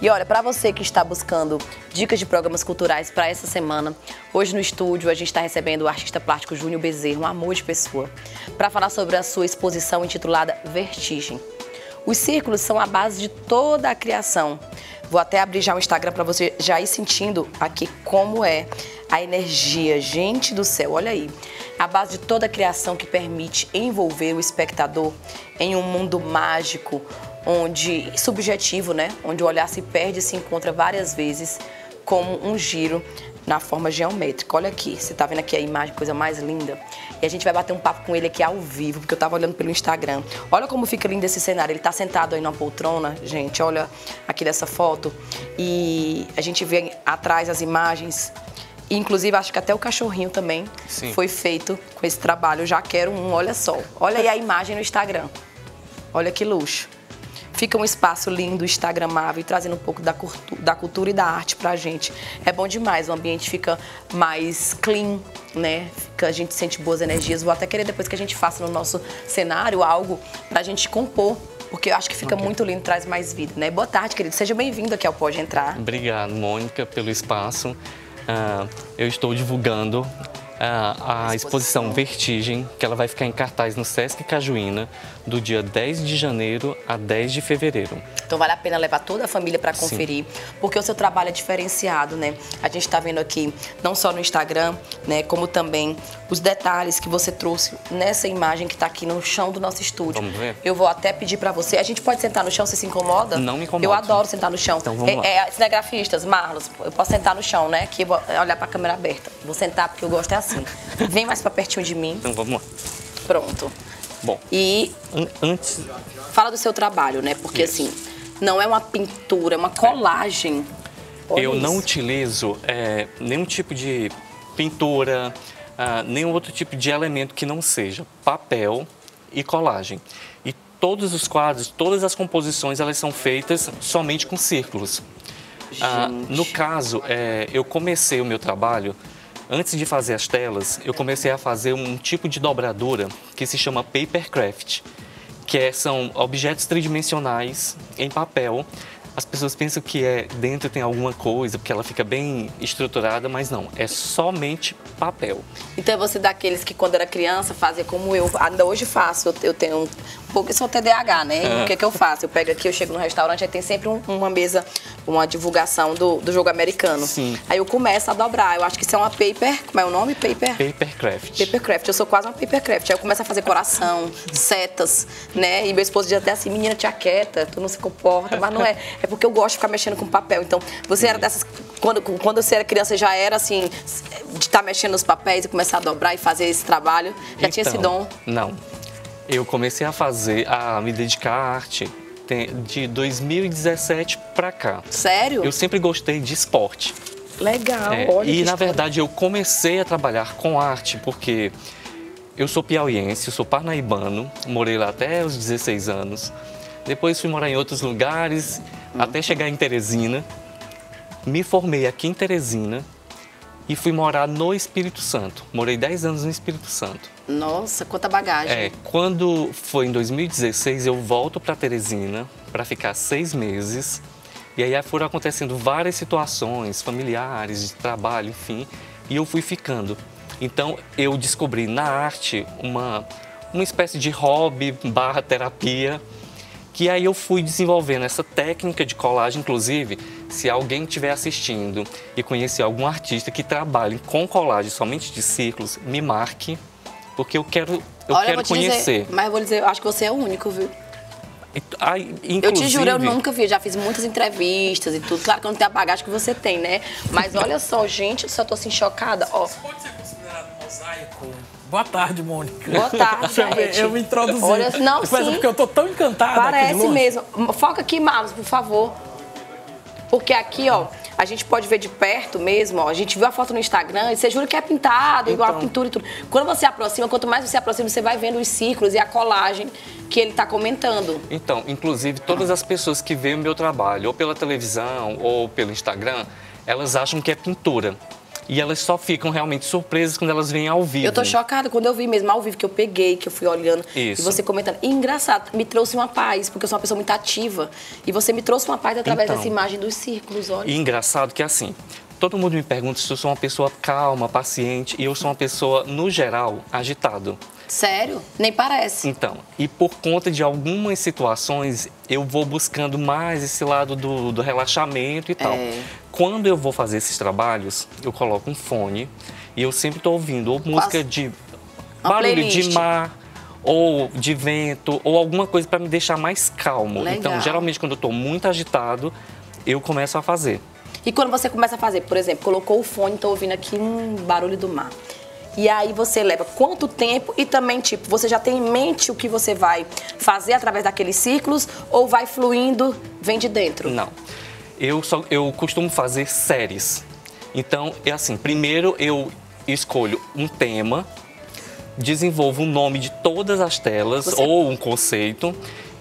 E olha, para você que está buscando dicas de programas culturais para essa semana, hoje no estúdio a gente está recebendo o artista plástico Júnior Bezerra, um amor de pessoa, para falar sobre a sua exposição intitulada Vertigem. Os círculos são a base de toda a criação. Vou até abrir já o Instagram para você já ir sentindo aqui como é a energia. Gente do céu, olha aí. A base de toda a criação que permite envolver o espectador em um mundo mágico, onde subjetivo, né? Onde o olhar se perde e se encontra várias vezes como um giro na forma geométrica. Olha aqui, você tá vendo aqui a imagem, coisa mais linda. E a gente vai bater um papo com ele aqui ao vivo, porque eu tava olhando pelo Instagram. Olha como fica lindo esse cenário. Ele tá sentado aí numa poltrona, gente, olha aqui dessa foto. E a gente vê atrás as imagens. Inclusive, acho que até o cachorrinho também Sim. foi feito com esse trabalho. Eu já quero um, olha só. Olha aí a imagem no Instagram. Olha que luxo. Fica um espaço lindo, instagramável e trazendo um pouco da, da cultura e da arte pra gente. É bom demais, o ambiente fica mais clean, né? Fica, a gente sente boas energias. Vou até querer depois que a gente faça no nosso cenário algo pra gente compor porque eu acho que fica okay. muito lindo, traz mais vida, né? Boa tarde, querido. Seja bem-vindo aqui ao Pode Entrar. Obrigado, Mônica, pelo espaço. Uh, eu estou divulgando a, a exposição Vertigem, que ela vai ficar em cartaz no Sesc Cajuína, do dia 10 de janeiro a 10 de fevereiro. Então vale a pena levar toda a família para conferir, Sim. porque o seu trabalho é diferenciado, né? A gente está vendo aqui, não só no Instagram, né, como também os detalhes que você trouxe nessa imagem que está aqui no chão do nosso estúdio. Vamos ver? Eu vou até pedir para você, a gente pode sentar no chão, você se incomoda? Não me incomoda. Eu adoro sentar no chão. Então vamos lá. É, é, cinegrafistas, Marlos, eu posso sentar no chão, né? Aqui, olhar para a câmera aberta. Vou sentar porque eu gosto é assim. Vem mais para pertinho de mim. Então vamos lá. Pronto. Bom. E antes fala do seu trabalho, né? Porque Isso. assim, não é uma pintura, é uma colagem. Olha eu isso. não utilizo é, nenhum tipo de pintura, uh, nenhum outro tipo de elemento que não seja papel e colagem. E todos os quadros, todas as composições, elas são feitas somente com círculos. Uh, no caso, é, eu comecei o meu trabalho Antes de fazer as telas, eu comecei a fazer um tipo de dobradura que se chama papercraft, que é, são objetos tridimensionais em papel as pessoas pensam que é dentro tem alguma coisa, porque ela fica bem estruturada, mas não, é somente papel. Então é você daqueles que quando era criança fazia como eu, ainda hoje faço, eu tenho um pouco, sou TDAH, né? E o que, que eu faço? Eu pego aqui, eu chego no restaurante, aí tem sempre um, uma mesa, uma divulgação do, do jogo americano. Sim. Aí eu começo a dobrar, eu acho que isso é uma paper, como é o nome? Paper? Papercraft. Papercraft, eu sou quase uma papercraft. Aí eu começo a fazer coração, setas, né? E meu esposo diz até assim, menina, tia quieta, tu não se comporta, mas não é. É porque eu gosto de ficar mexendo com papel. Então, você era dessas. Quando, quando você era criança, já era assim, de estar tá mexendo nos papéis e começar a dobrar e fazer esse trabalho? Já então, tinha esse então, dom? Não. Eu comecei a fazer, a me dedicar à arte de 2017 para cá. Sério? Eu sempre gostei de esporte. Legal, é, olha. E na verdade eu comecei a trabalhar com arte porque eu sou piauiense, eu sou parnaibano, morei lá até os 16 anos. Depois fui morar em outros lugares até chegar em Teresina. Me formei aqui em Teresina e fui morar no Espírito Santo. Morei 10 anos no Espírito Santo. Nossa, quanta bagagem. É, quando foi em 2016, eu volto para Teresina para ficar seis meses. E aí foram acontecendo várias situações familiares, de trabalho, enfim, e eu fui ficando. Então eu descobri na arte uma, uma espécie de hobby barra terapia que aí eu fui desenvolvendo essa técnica de colagem, inclusive, se alguém estiver assistindo e conhecer algum artista que trabalhe com colagem somente de círculos, me marque, porque eu quero, eu Olha, quero eu conhecer. Dizer, mas eu vou dizer, eu acho que você é o único, viu? inclusive... Eu te juro, eu nunca vi, já fiz muitas entrevistas e tudo. Claro que eu não tenho a bagagem que você tem, né? Mas olha só, gente, eu só tô assim chocada. Ó. Pode ser considerado mosaico? Boa tarde, Mônica. Boa tarde, gente. Eu me introduzi. Olha, não, Mas sim. é porque eu tô tão encantada. Parece mesmo. Foca aqui, Marlos, por favor. Porque aqui, ó, a gente pode ver de perto mesmo, ó. A gente viu a foto no Instagram e você jura que é pintado, igual então. a pintura e tudo. Quando você aproxima, quanto mais você aproxima, você vai vendo os círculos e a colagem que ele está comentando. Então, inclusive, todas as pessoas que veem o meu trabalho, ou pela televisão, ou pelo Instagram, elas acham que é pintura. E elas só ficam realmente surpresas quando elas vêm ao vivo. Eu tô chocada quando eu vi mesmo ao vivo, que eu peguei, que eu fui olhando. Isso. E você comentando. E engraçado, me trouxe uma paz, porque eu sou uma pessoa muito ativa. E você me trouxe uma paz através Então. dessa imagem dos círculos, olha. E engraçado que assim, todo mundo me pergunta se eu sou uma pessoa calma, paciente, e eu sou uma pessoa, no geral, agitado. Sério? Nem parece. Então, e por conta de algumas situações, eu vou buscando mais esse lado do, do relaxamento e tal. É. Quando eu vou fazer esses trabalhos, eu coloco um fone e eu sempre estou ouvindo ou música de Uma barulho playlist. de mar ou de vento ou alguma coisa para me deixar mais calmo. Legal. Então, geralmente quando eu estou muito agitado, eu começo a fazer. E quando você começa a fazer, por exemplo, colocou o fone, tô ouvindo aqui um barulho do mar. E aí você leva quanto tempo e também, tipo, você já tem em mente o que você vai fazer através daqueles círculos ou vai fluindo, vem de dentro? Não. Eu, só, eu costumo fazer séries. Então, é assim, primeiro eu escolho um tema, desenvolvo o nome de todas as telas Você- ou um conceito.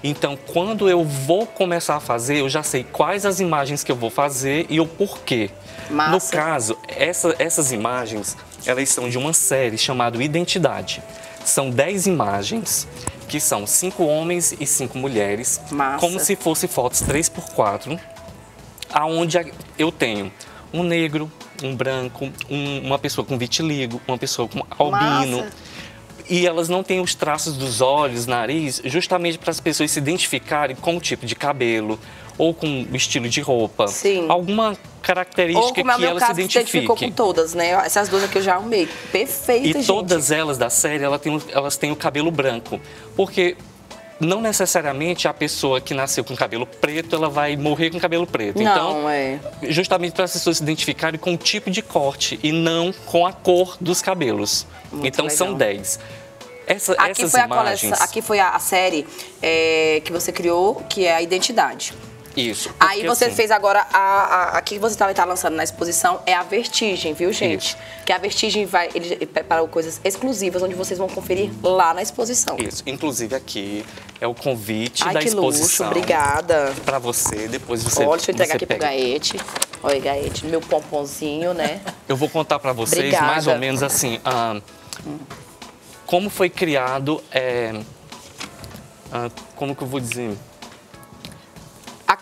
Então, quando eu vou começar a fazer, eu já sei quais as imagens que eu vou fazer e o porquê. Massa. No caso, essa- essas imagens, elas são de uma série chamada Identidade. São 10 imagens, que são cinco homens e cinco mulheres, Massa. como se fossem fotos 3x4, aonde eu tenho um negro, um branco, um- uma pessoa com vitiligo, uma pessoa com albino. Massa. E elas não têm os traços dos olhos, nariz, justamente para as pessoas se identificarem com o tipo de cabelo ou com o estilo de roupa. Sim. Alguma característica como é que meu elas se caso, se identificou com todas, né? Essas duas aqui eu já amei. Perfeita, E gente. todas elas da série, ela tem- elas têm o cabelo branco. Porque não necessariamente a pessoa que nasceu com cabelo preto, ela vai morrer com cabelo preto. Não, então, é. justamente para as pessoas se identificarem com o tipo de corte e não com a cor dos cabelos. Muito então são legal. 10. Essa, Aqui essas foi, a imagens. coleção, aqui foi a, a série é, que você criou, que é a Identidade. Isso. Aí você assim, fez agora a, a, aqui que você está lançando na exposição é a Vertigem, viu, gente? Isso. Que a Vertigem vai ele preparou coisas exclusivas onde vocês vão conferir lá na exposição. Isso. Inclusive aqui é o convite Ai, da que luxo, exposição. obrigada. Para você, depois você. Olha, deixa eu entregar aqui pro pega. Gaete. Olha, Gaete, meu pomponzinho, né? Eu vou contar para vocês Obrigada. mais ou menos assim, ah, como foi criado, é, ah, como que eu vou dizer,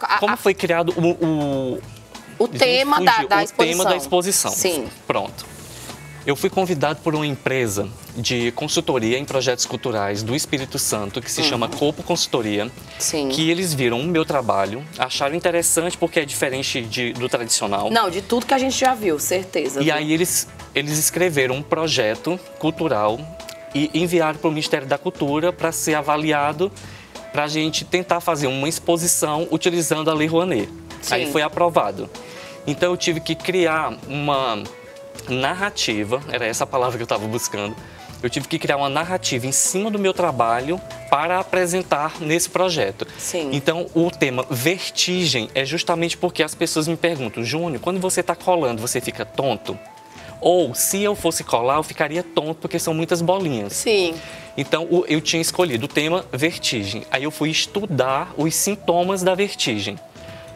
A- como foi criado o, o, o tema da, fugiu, da o exposição. tema da exposição. Sim. Pronto. Eu fui convidado por uma empresa de consultoria em projetos culturais do Espírito Santo, que se chama Corpo Consultoria, Uhum. Sim. que eles viram o meu trabalho, acharam interessante porque é diferente de- do tradicional. Não, de tudo que a gente já viu, certeza. E viu? aí eles, eles escreveram um projeto cultural e enviaram para o Ministério da Cultura para ser avaliado, para a gente tentar fazer uma exposição utilizando a Lei Rouanet. Sim. Aí foi aprovado. Então eu tive que criar uma narrativa, era essa a palavra que eu estava buscando. Eu tive que criar uma narrativa em cima do meu trabalho para apresentar nesse projeto. Sim. Então, o tema vertigem é justamente porque as pessoas me perguntam, Júnior, quando você está colando, você fica tonto? Ou, se eu fosse colar, eu ficaria tonto porque são muitas bolinhas. Sim. Então, eu tinha escolhido o tema vertigem. Aí eu fui estudar os sintomas da vertigem.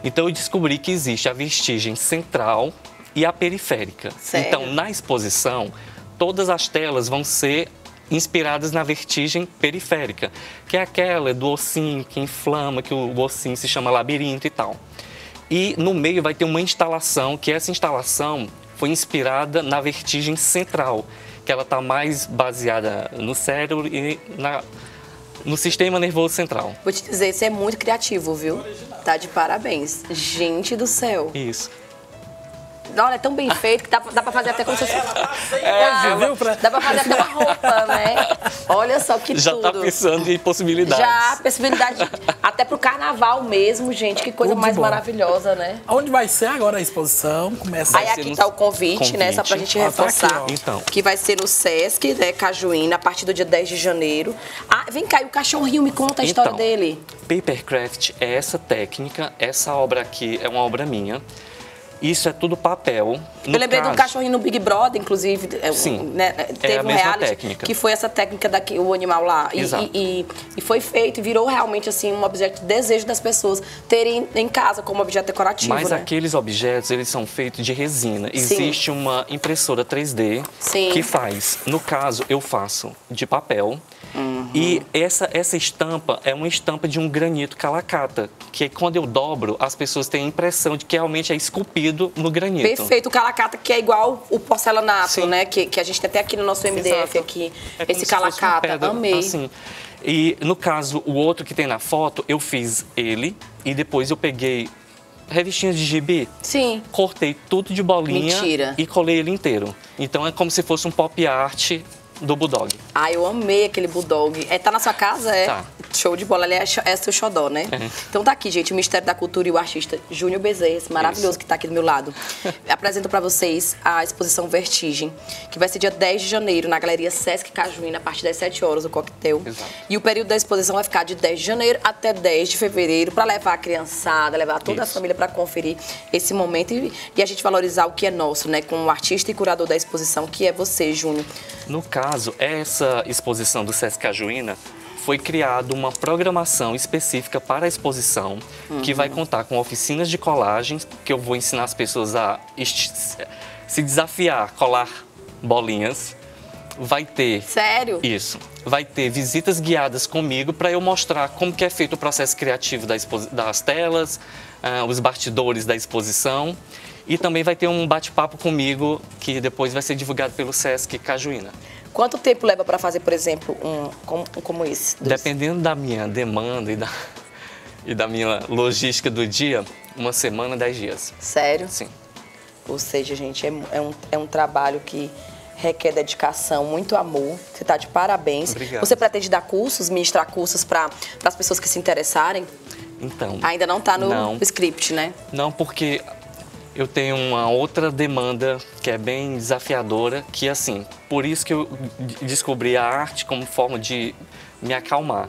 Então, eu descobri que existe a vertigem central e a periférica. Sério? Então, na exposição, todas as telas vão ser inspiradas na vertigem periférica, que é aquela do ossinho que inflama, que o ossinho se chama labirinto e tal. E no meio vai ter uma instalação, que essa instalação foi inspirada na vertigem central, que ela está mais baseada no cérebro e na- no sistema nervoso central. Vou te dizer, você é muito criativo, viu? Tá de parabéns. Gente do céu. Isso. Olha, é tão bem feito que dá, dá pra fazer até como se fosse... É, viu? Pra- Dá pra fazer até uma roupa, né? Olha só que Já tudo. está pensando em possibilidades. Já, possibilidade. Até pro carnaval mesmo, gente. Que coisa Tudo mais bom. maravilhosa, né? Onde vai ser agora a exposição? Começa Aí ser aqui no tá o convite, né? Só pra convite. gente Ah, tá aqui, reforçar. Então. Que vai ser no Sesc, né, Cajuína, a partir do dia 10 de janeiro. Ah, vem cá, e o cachorrinho, me conta a história Então, dele. Papercraft é essa técnica, essa obra aqui é uma obra minha. Isso é tudo papel. No eu lembrei caso... de um cachorrinho no Big Brother, inclusive. É, Sim. Né, teve é a um mesma reality técnica. que foi essa técnica daqui, o animal lá. E, Exato. E, e, e, foi feito e virou realmente assim um objeto de desejo das pessoas terem em casa como objeto decorativo. Mas né? aqueles objetos, eles são feitos de resina. Sim. Existe uma impressora 3D Sim. que faz. No caso, eu faço de papel. Uhum. E essa, essa estampa é uma estampa de um granito calacata, que quando eu dobro, as pessoas têm a impressão de que realmente é esculpido no granito. Perfeito, o calacata que é igual o porcelanato, Sim. né? Que, que a gente tem até aqui no nosso MDF Exato. aqui. É esse calacata, pedra, amei. Assim. E no caso, o outro que tem na foto, eu fiz ele e depois eu peguei revistinhas de gibi, Sim. cortei tudo de bolinha Mentira. e colei ele inteiro. Então é como se fosse um pop art do Bulldog. Ah, eu amei aquele bulldog. É, tá na sua casa, é? Tá. Show de bola. Ele é, é seu xodó, né? É. Então tá aqui, gente, o Mistério da Cultura e o artista Júnior Bezerra, esse maravilhoso Isso. que tá aqui do meu lado. Apresento pra vocês a exposição Vertigem, que vai ser dia 10 de janeiro na Galeria Sesc Cajuína, a partir das 7 horas, o coquetel. Exato. E o período da exposição vai ficar de 10 de janeiro até 10 de fevereiro, pra levar a criançada, levar toda a Isso. família pra conferir esse momento e, e a gente valorizar o que é nosso, né? Com o artista e curador da exposição, que é você, Júnior. No caso, essa exposição do Sesc Cajuína foi criada uma programação específica para a exposição, que vai contar com oficinas de colagens, que eu vou ensinar as pessoas a se desafiar, colar bolinhas. Vai ter Sério? Isso. Vai ter visitas guiadas comigo para eu mostrar como que é feito o processo criativo da das telas, ah, os bastidores da exposição. E também vai ter um bate-papo comigo que depois vai ser divulgado pelo Sesc Cajuína. Quanto tempo leva para fazer, por exemplo, um como, um como esse? Dos- Dependendo da minha demanda e da, e da minha logística do dia, uma semana, dez dias. Sério? Sim. Ou seja, gente, é, é um, é um trabalho que requer dedicação, muito amor. Você está de parabéns. Obrigado. Você pretende dar cursos, ministrar cursos para as pessoas que se interessarem? Então. Ainda não está no Não. script, né? Não, porque eu tenho uma outra demanda que é bem desafiadora, que assim, por isso que eu descobri a arte como forma de me acalmar.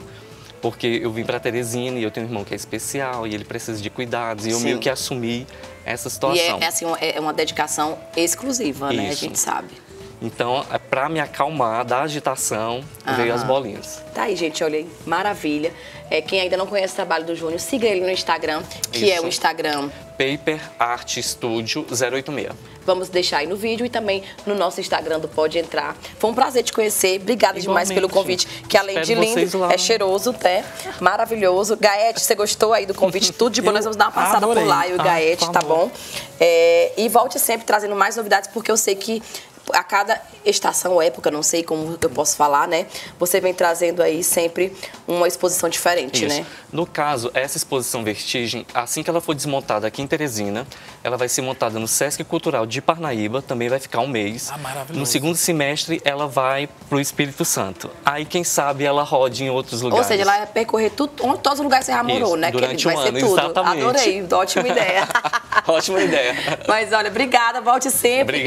Porque eu vim para Teresina e eu tenho um irmão que é especial e ele precisa de cuidados e eu Sim. meio que assumi essa E situação. é, é, assim, é uma dedicação exclusiva, né? A gente sabe. Então, é para me acalmar da agitação, veio as bolinhas. Tá aí, gente, olha aí, maravilha. É, quem ainda não conhece o trabalho do Júnior, siga ele no Instagram, que é Isso. o Instagram Paper Art Studio 086. Vamos deixar aí no vídeo e também no nosso Instagram do Pode Entrar. Foi um prazer te conhecer. Obrigada demais pelo Igualmente. convite, que além Espero de lindo, é cheiroso, até maravilhoso. Gaete, você gostou aí do convite? Tudo de bom. Eu Nós vamos dar uma passada adorei. por lá e o Ah, Gaete, tá bom? É, e volte sempre trazendo mais novidades, porque eu sei que a cada estação ou época, não sei como eu posso falar, né? Você vem trazendo aí sempre uma exposição diferente, Isso. né? No caso, essa exposição Vertigem, assim que ela for desmontada aqui em Teresina, ela vai ser montada no Sesc Cultural de Parnaíba, também vai ficar um mês. Ah, maravilhoso. No segundo semestre, ela vai para o Espírito Santo. Aí, quem sabe, ela rode em outros lugares. Ou seja, ela vai percorrer tudo, onde- todos os lugares que você já morou, Isso, né? durante que vai um ser ano, tudo. exatamente. Adorei, ótima ideia. Ótima ideia. Mas olha, obrigada, volte sempre. Obrigado.